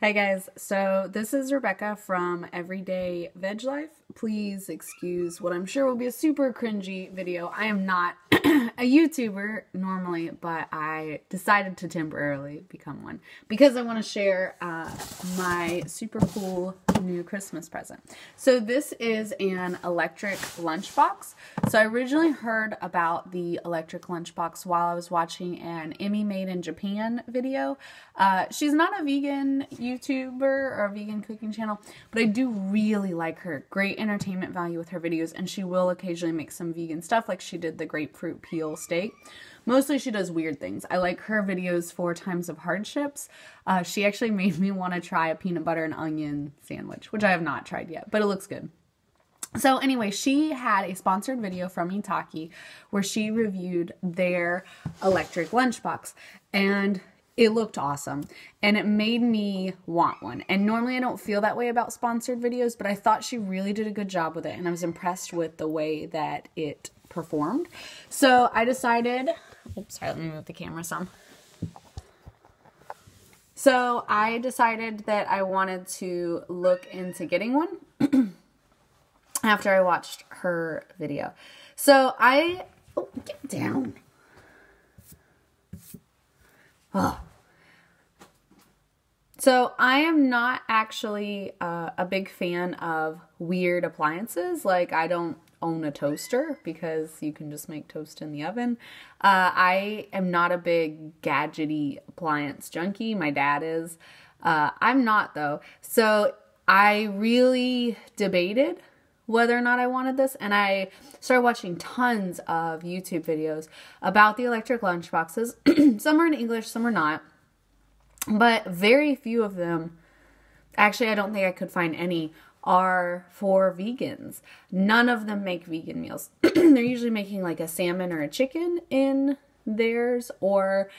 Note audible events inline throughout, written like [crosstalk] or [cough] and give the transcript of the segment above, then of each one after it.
Hey guys, so this is Rebecca from Everyday Veg Life. Please excuse what I'm sure will be a super cringy video. I am not [clears throat] a YouTuber normally, but I decided to temporarily become one because I want to share uh, my super cool new Christmas present. So this is an electric lunchbox. So I originally heard about the electric lunchbox while I was watching an Emmy Made in Japan video. Uh, she's not a vegan YouTuber or a vegan cooking channel, but I do really like her. Great entertainment value with her videos, and she will occasionally make some vegan stuff like she did the grapefruit peel steak. Mostly she does weird things. I like her videos for times of hardships. Uh, she actually [laughs] made me want to try a peanut butter and onion sandwich, which I have not tried yet, but it looks good. So anyway, she had a sponsored video from Itaki where she reviewed their electric lunchbox and it looked awesome and it made me want one. And normally I don't feel that way about sponsored videos, but I thought she really did a good job with it and I was impressed with the way that it performed. So I decided, oops, sorry, let me move the camera some. So I decided that I wanted to look into getting one [clears throat] after I watched her video. So I, oh, get down. Oh. So I am not actually uh, a big fan of weird appliances. Like I don't own a toaster because you can just make toast in the oven. Uh, I am not a big gadgety appliance junkie. My dad is. Uh, I'm not though. So I really debated whether or not I wanted this, and I started watching tons of YouTube videos about the electric lunchboxes. [clears throat] some are in English, some are not. But very few of them, actually, I don't think I could find any, are for vegans. None of them make vegan meals. [clears throat] They're usually making like a salmon or a chicken in theirs, or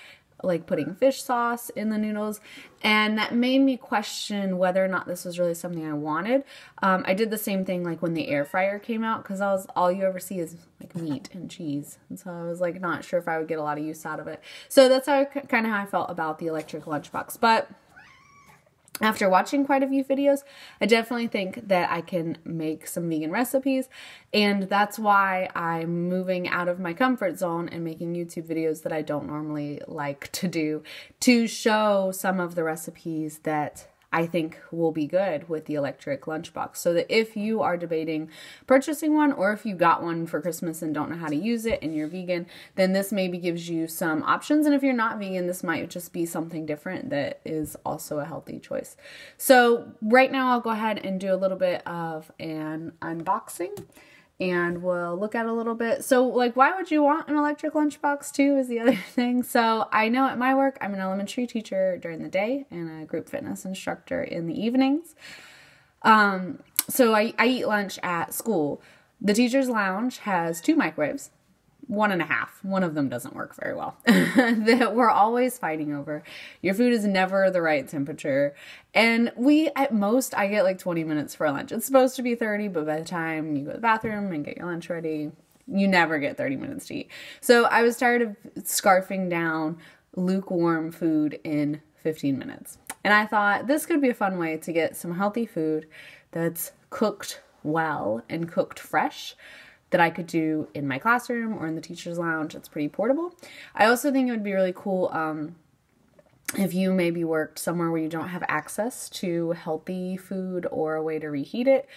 like putting fish sauce in the noodles. And that made me question whether or not this was really something i wanted. Um, i did the same thing like when the air fryer came out because i was all you ever see is like meat and cheese. And so i was like not sure if i would get a lot of use out of it. So that's how kind of how i felt about the electric lunchbox. But after watching quite a few videos, I definitely think that I can make some vegan recipes, and that's why I'm moving out of my comfort zone and making YouTube videos that I don't normally like to do to show some of the recipes that I think will be good with the electric lunchbox. So that if you are debating purchasing one or if you got one for Christmas and don't know how to use it and you're vegan, then this maybe gives you some options. And if you're not vegan, this might just be something different that is also a healthy choice. So right now I'll go ahead and do a little bit of an unboxing and we'll look at a little bit. So, like, why would you want an electric lunchbox too? Is the [laughs] other thing. So, I know at my work, I'm an elementary teacher during the day and a group fitness instructor in the evenings. Um, so I, I eat lunch at school. The teacher's lounge has two microwaves one and a half. One of them doesn't work very well. [laughs] that we're always fighting over. Your food is never the right temperature. And we, at most, I get like 20 minutes for lunch. It's supposed to be 30, but by the time you go to the bathroom and get your lunch ready, you never get 30 minutes to eat. So I was tired of scarfing down lukewarm food in 15 minutes. And I thought this could be a fun way to get some healthy food that's cooked well and cooked fresh that I could do in my classroom or in the teacher's lounge. It's pretty portable. I also think it would be really cool um, if you maybe worked somewhere where you don't have access to healthy food or a way to reheat it.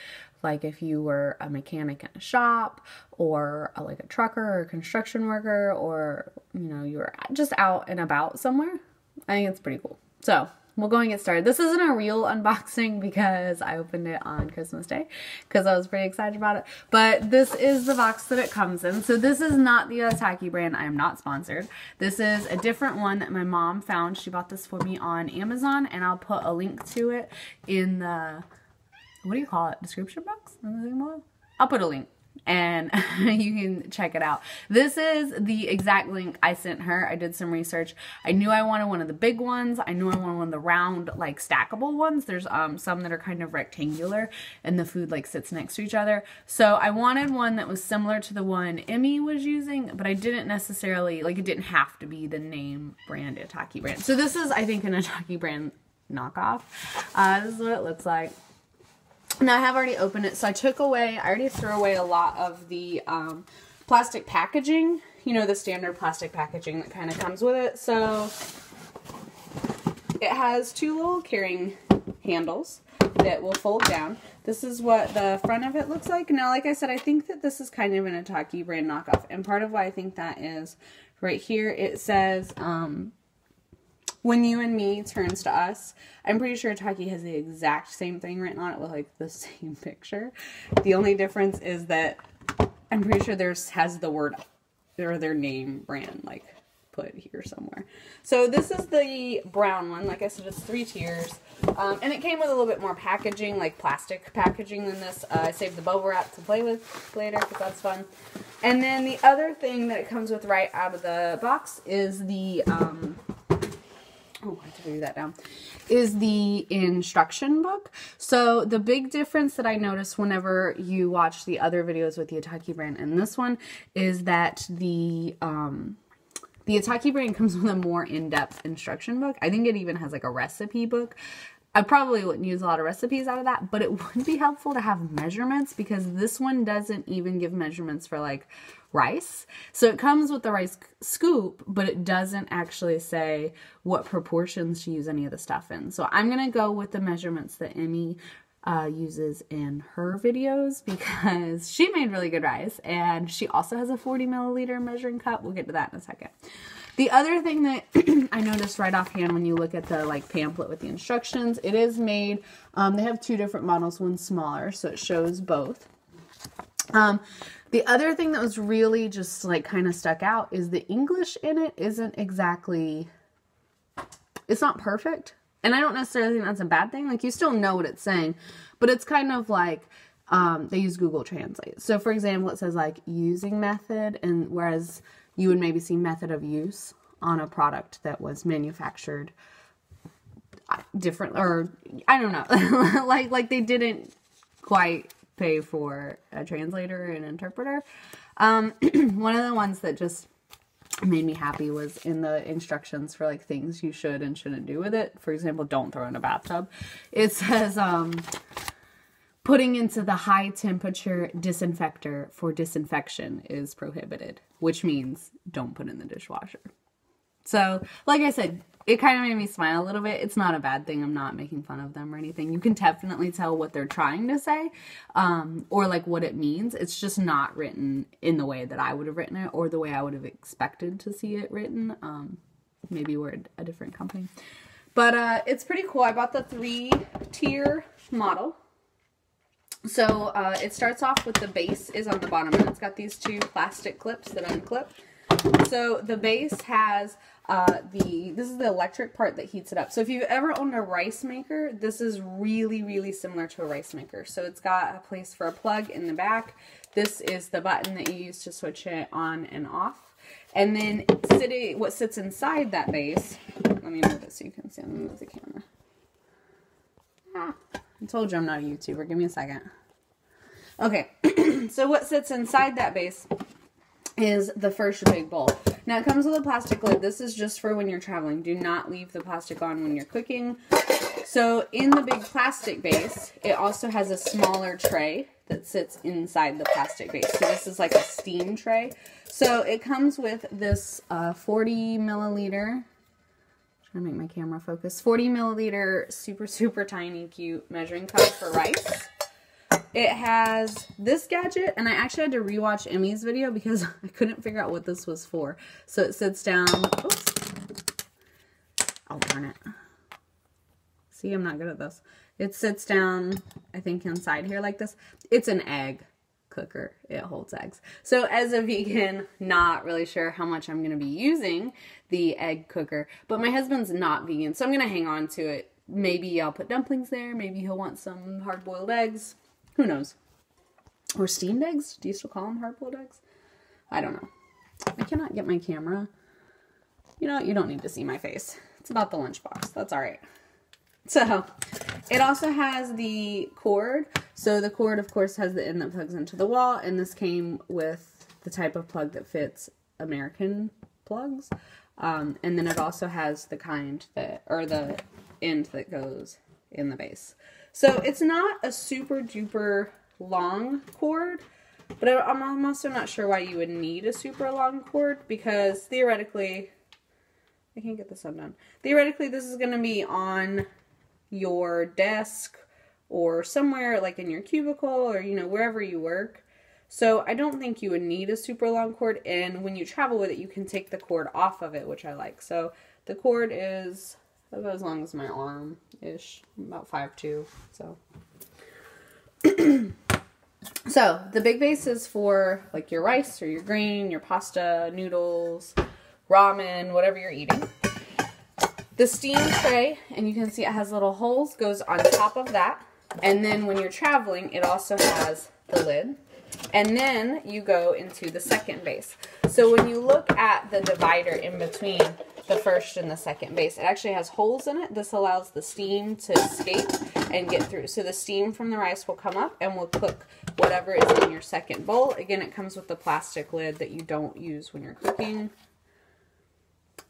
Like if you were a mechanic in a shop or a, like a trucker or a construction worker or, you know, you were just out and about somewhere. I think it's pretty cool. So we'll go and get started. This isn't a real unboxing because I opened it on Christmas Day because I was pretty excited about it. But this is the box that it comes in. So this is not the Itaki brand. I am not sponsored. This is a different one that my mom found. She bought this for me on Amazon and I'll put a link to it in the, what do you call it, description box? I'll put a link and [laughs] you can check it out. This is the exact link I sent her. I did some research. I knew I wanted one of the big ones. I knew I wanted one of the round, like stackable ones. There's um some that are kind of rectangular and the food like sits next to each other. So I wanted one that was similar to the one Emmy was using, but I didn't necessarily, like it didn't have to be the name brand Itaki brand. So this is, I think, an Itaki brand knockoff. Uh, this is what it looks like. Now I have already opened it, so I took away, I already threw away a lot of the um, plastic packaging, you know, the standard plastic packaging that kind of comes with it. So it has two little carrying handles that will fold down. This is what the front of it looks like. Now, like I said, I think that this is kind of an Itaki brand knockoff. And part of why I think that is right here, it says, um, when you and me turns to us. I'm pretty sure Itaki has the exact same thing written on it with like the [laughs] same picture. The only difference is that I'm pretty sure theirs has the word or their name brand like put here somewhere. So this is the brown one. Like I said, it's three tiers. Um, and it came with a little bit more packaging, like plastic packaging than this. Uh, I saved the bubble wrap to play with later because that's fun. And then the other thing that it comes with right out of the box is the, um, I have to do that down, is the instruction book. So the big difference that I noticed whenever you watch the other videos with the Itaki brand and this one is that the, um, the Itaki brand comes with a more in-depth instruction book. I think it even has like a recipe book. I probably wouldn't use a lot of recipes out of that, but it [laughs] would be helpful to have measurements because this one doesn't even give measurements for like rice. So it comes with the rice scoop, but it doesn't actually say what proportions to use any of the stuff in. So I'm going to go with the measurements that Emmy uh, uses in her videos [laughs] because she made really good rice and she also has a 40 milliliter measuring cup. We'll get to that in a second. The other thing that [clears throat] I noticed right offhand when you look at the like pamphlet with the instructions, it is made, um, they have two different models, one smaller, so it shows both. Um, the other thing that was really just like kind of stuck out is the English in it isn't exactly, it's not perfect. And I don't necessarily think that's a bad thing. Like you still know what it's saying, but it's kind of like um, they use Google Translate. So for example, it says like using method, and whereas you would maybe see method of use on a product that was manufactured uh, different, or I don't know, [laughs] like like they didn't quite pay for a translator and interpreter. Um, [clears throat] one of the ones that just made me happy was in the instructions for like things you should and shouldn't do with it. For example, don't throw in a bathtub. It says um, putting into the high temperature disinfector for disinfection is prohibited, which means don't put in the dishwasher. So, like I said, it kind of made me smile a little bit. It's not a bad thing. I'm not making fun of them or anything. You can definitely tell what they're trying to say um, or like what it means. It's just not written in the way that I would have written it or the way I would have expected to see it written. Um, maybe we're a different company. But uh, it's pretty cool. I bought the three tier model. So uh, it starts off with the base is on the bottom and it's got these two plastic clips that unclip. So the base has uh, the, this is the electric part that heats it up. So if you've ever owned a rice maker, this is really, really similar to a rice maker. So it's got a place for a plug in the back. This is the button that you use to switch it on and off. And then sitting, what sits inside that base, let me move it so you can see, move the camera. I told you I'm not a YouTuber, give me a second. Okay, [clears throat] so what sits inside that base is the first big bowl. Now it comes with a plastic lid. This is just for when you're traveling. Do not leave the plastic on when you're cooking. So in the big plastic base, it also has a smaller tray that sits inside the plastic base. So this is like a steam tray. So it comes with this uh, 40 milliliter, trying to make my camera focus, 40 milliliter super, super tiny cute measuring cup for rice. It has this gadget, and I actually had to rewatch Emmy's video because [laughs] I couldn't figure out what this was for. So it sits down. Oops. Oh, I'll turn it. See, I'm not good at this. It sits down, I think, inside here like this. It's an egg cooker. It holds eggs. So as a vegan, not really sure how much I'm going to be using the egg cooker, but my husband's not vegan, so I'm going to hang on to it. Maybe I'll put dumplings there. Maybe he'll want some hard-boiled eggs. Who knows? Or steamed eggs? Do you still call them hard-boiled eggs? I don't know. I cannot get my camera. You know? You don't need to see my face. It's about the lunchbox. That's all right. So, it also has the cord. So, the cord, of course, has the end that plugs into the wall. And this came with the type of plug that fits American plugs. Um, and then it also has the kind that, or the end that goes in the base. So it's not a super duper long cord, but I'm also not sure why you would need a super long cord because theoretically, I can't get this undone. Theoretically, this is going to be on your desk or somewhere like in your cubicle or, you know, wherever you work. So I don't think you would need a super long cord. And when you travel with it, you can take the cord off of it, which I like. So the cord is about as long as my arm ish, about five two. So. [clears throat] so the big base is for like your rice or your grain, your pasta, noodles, ramen, whatever you're eating. The steam tray, and you can see it has little holes, goes on top of that. And then when you're traveling, it also has the lid. And then you go into the second base. So when you look at the divider in between the first and the second base, it actually has holes in it. This allows the steam to escape and get through. So the steam from the rice will come up and will cook whatever is in your second bowl. Again, it comes with the plastic lid that you don't use when you're cooking.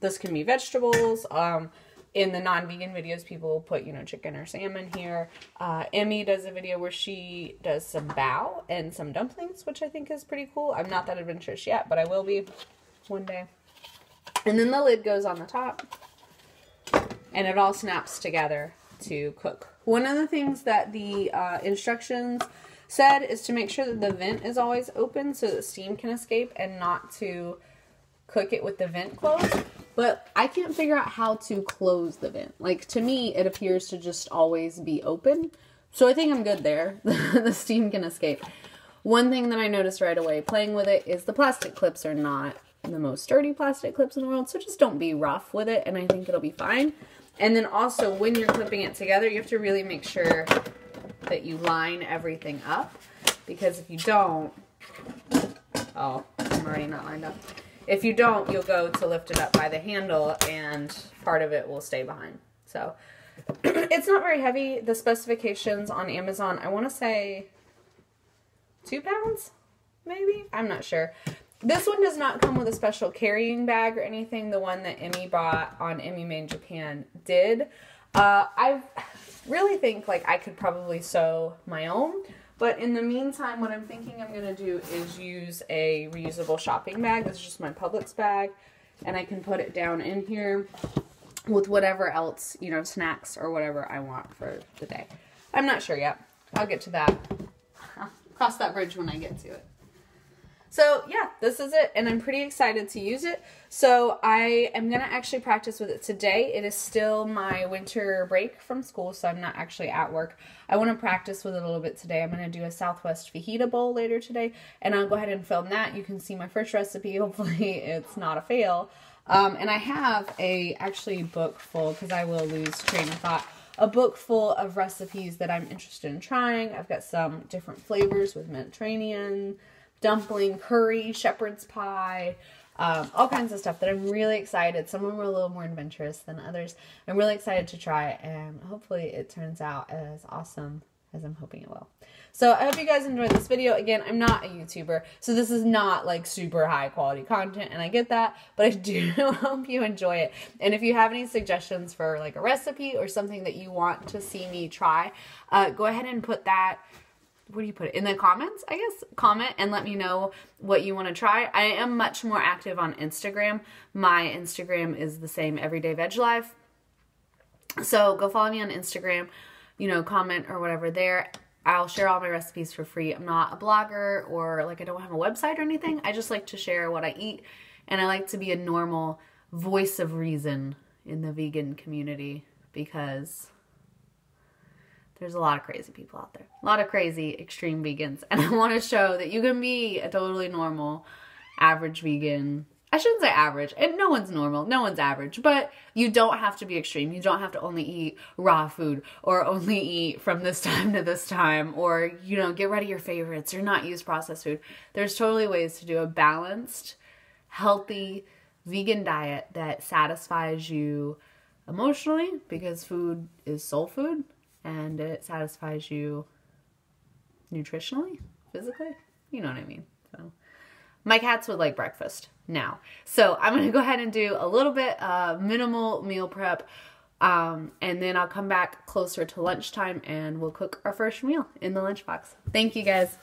This can be vegetables. Um, in the non-vegan videos, people put, you know, chicken or salmon here. Uh, Emmy does a video where she does some bao and some dumplings, which I think is pretty cool. I'm not that adventurous yet, but I will be one day. And then the lid goes on the top and it all snaps together to cook. One of the things that the uh, instructions said is to make sure that the vent is always open so that steam can escape and not to cook it with the vent closed. But I can't figure out how to close the vent. Like to me, it appears to just always be open. So I think I'm good there. [laughs] the steam can escape. One thing that I noticed right away playing with it is the plastic clips are not the most sturdy plastic clips in the world. So just don't be rough with it and I think it'll be fine. And then also when you're clipping it together, you have to really make sure that you line everything up because if you don't, oh, I'm already not lined up. If you don't, you'll go to lift it up by the handle and part of it will stay behind. So [clears throat] it's not very heavy. The specifications on Amazon, I want to say two pounds, maybe? I'm not sure. This one does not come with a special carrying bag or anything. The one that Emmy bought on Emmy Made Japan did. Uh, I really think like I could probably sew my own. But in the meantime, what I'm thinking I'm going to do is use a reusable shopping bag. This is just my Publix bag. And I can put it down in here with whatever else, you know, snacks or whatever I want for the day. I'm not sure yet. I'll get to that. I'll [laughs] cross that bridge when I get to it. So yeah, this is it, and I'm pretty excited to use it. So I am to actually practice with it today. It is still my winter break from school, so I'm not actually at work. I want to practice with it a little bit today. I'm to do a Southwest fajita bowl later today, and I'll go ahead and film that. You can see my first recipe. [laughs] Hopefully it's not a fail. Um, and I have a actually book full, because I will lose train of thought, a book full of recipes that I'm interested in trying. I've got some different flavors with Mediterranean, dumpling, curry, shepherd's pie, um, all kinds of stuff that I'm really excited. Some of them are a little more adventurous than others. I'm really excited to try, and hopefully it turns out as awesome as I'm hoping it will. So I hope you guys enjoyed this video. Again, I'm not a YouTuber, so this is not like super high quality content, and I get that, but I [laughs] do hope you enjoy it. And if you have any suggestions for like a recipe or something that you want to see me try, uh, go ahead and put that where do you put it in the comments i guess? Comment and let me know what you want to try. I am much more active on instagram. My instagram is the same everyday veg life. So go follow me on instagram you know comment or whatever there. I'll share all my recipes for free. I'm not a blogger or like i don't have a website or anything. I just like to share what i eat and i like to be a normal voice of reason in the vegan community because there's a lot of crazy people out there. A lot of crazy extreme vegans. [laughs] And I want to show that you can be a totally normal, average vegan. I shouldn't say average. And no one's normal. No one's average. But you don't have to be extreme. You don't have to only eat raw food or only eat from this [laughs] time to this time or, you know, get rid of your favorites or not use processed food. There's totally ways to do a balanced, healthy vegan diet that satisfies you emotionally because food is soul food and it satisfies you nutritionally, physically. You know what I mean. So my cats would like breakfast now. So I'm going to go ahead and do a little bit uh, minimal meal prep. Um, and then I'll come back closer to lunchtime and we'll cook our first meal in the lunchbox. Thank you guys.